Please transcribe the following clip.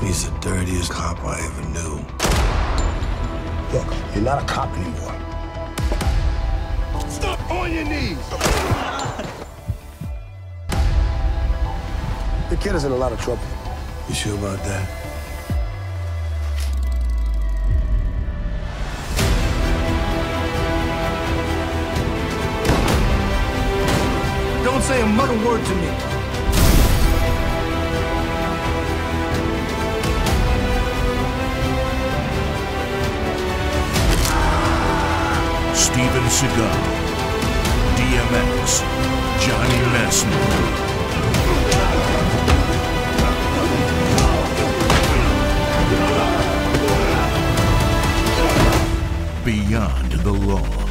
He's the dirtiest cop I ever knew. Look, you're not a cop anymore. Stop on your knees! The kid is in a lot of trouble. You sure about that? Don't say a muddle word to me. Steven Seagal, DMX, Johnny Messner. Beyond the Law.